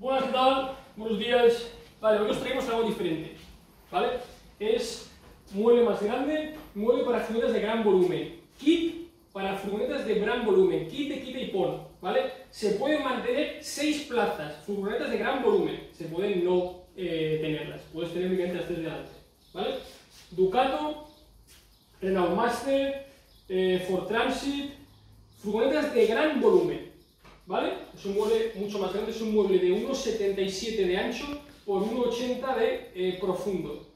Buenas, ¿qué tal? Buenos días. Vale, hoy os traemos algo diferente, ¿vale? Es mueble más grande, mueble para furgonetas de gran volumen, kit para furgonetas de gran volumen, kit de quita y pon, ¿vale? Se pueden mantener seis plazas, furgonetas de gran volumen, se pueden no eh, tenerlas, puedes tener únicamente las tres de delante, ¿vale? Ducato, Renault Master, eh, Ford Transit, furgonetas de gran volumen, ¿vale? Es un mueble mucho más grande, es un mueble de 1,77 de ancho por 1,80 de eh, profundo,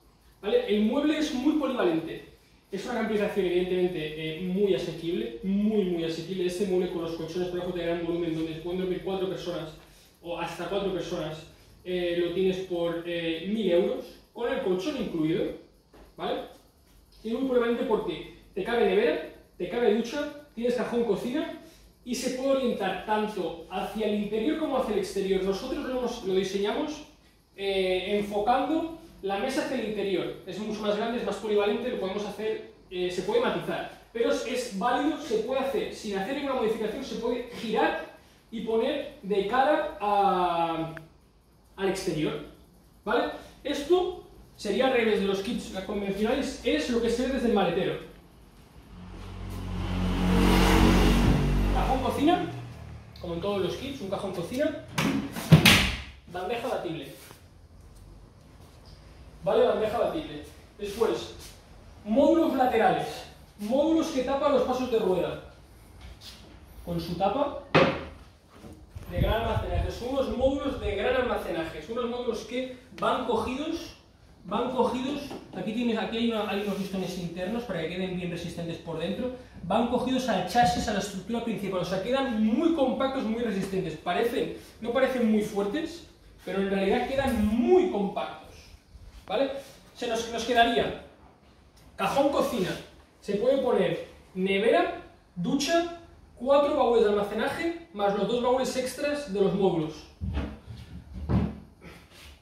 ¿vale? El mueble es muy polivalente, es una campización evidentemente eh, muy asequible, muy muy asequible, este mueble con los colchones por de gran volumen donde pueden dormir cuatro personas o hasta cuatro personas, eh, lo tienes por 1.000 euros, con el colchón incluido, ¿vale? Y muy polivalente porque te cabe nevera, te cabe ducha, tienes cajón cocina, y se puede orientar tanto hacia el interior como hacia el exterior. Nosotros lo, diseñamos eh, enfocando la mesa hacia el interior. Es mucho más grande, es más polivalente, lo podemos hacer, eh, se puede matizar. Pero es, válido, se puede hacer, sin hacer ninguna modificación, se puede girar y poner de cara al exterior. ¿Vale? Esto sería al revés de los kits convencionales, es lo que se ve desde el maletero. Como en todos los kits, un cajón cocina, bandeja batible. ¿Vale? Bandeja batible. Después, módulos laterales, módulos que tapan los pasos de rueda, con su tapa de gran almacenaje. Son unos módulos de gran almacenaje, son unos módulos que van cogidos van cogidos, aquí, tienes, aquí hay, unos listones internos para que queden bien resistentes por dentro, van cogidos al chasis, a la estructura principal, o sea, quedan muy compactos, muy resistentes. Parecen, no parecen muy fuertes, pero en realidad quedan muy compactos. ¿Vale? Se nos, nos quedaría cajón cocina, se puede poner nevera, ducha, cuatro baúles de almacenaje, más los dos baúles extras de los módulos.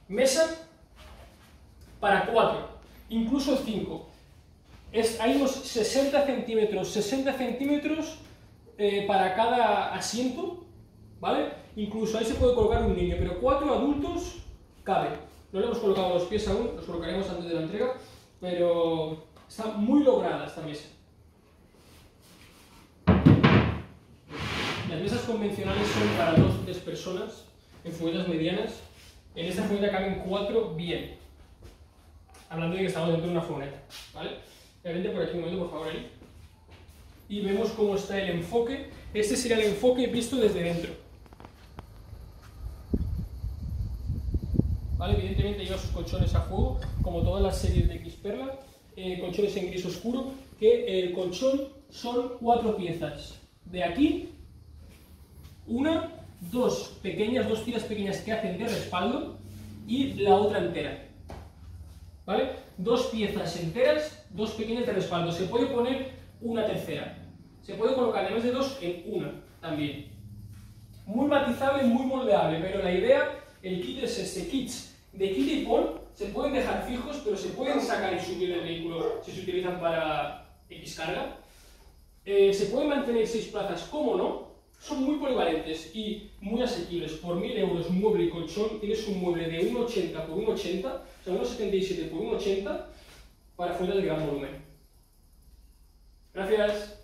Mesa, para 4, incluso 5. Es, hay unos 60 centímetros, 60 centímetros eh, para cada asiento, ¿vale? Incluso ahí se puede colocar un niño, pero cuatro adultos cabe. No le hemos colocado los pies aún, los colocaremos antes de la entrega, pero está muy lograda esta mesa. Las mesas convencionales son para dos tres personas, en furgonetas medianas. En esta furgoneta caben cuatro bien hablando de que estamos dentro de una furgoneta, ¿vale? Vente por aquí un momento, por favor, ahí. Y vemos cómo está el enfoque. Este sería el enfoque visto desde dentro. ¿Vale? Evidentemente lleva sus colchones a fuego, como todas las series de X-Perla, eh, colchones en gris oscuro, que el colchón son cuatro piezas. De aquí, una, dos pequeñas, dos tiras pequeñas que hacen de respaldo y la otra entera. ¿Vale? Dos piezas enteras, dos pequeñas de respaldo. Se puede poner una tercera. Se puede colocar además de dos en una también. Muy matizable, muy moldeable, pero la idea, el kit es este, kits de kit y pon, se pueden dejar fijos, pero se pueden sacar y subir del vehículo si se utilizan para X carga. Eh, se pueden mantener seis plazas, como no, son muy polivalentes y muy asequibles. Por 1000 euros mueble y colchón tienes un mueble de 1,80 por 1,80, o sea, 1,77 por 1,80 para fuera de gran volumen. Gracias.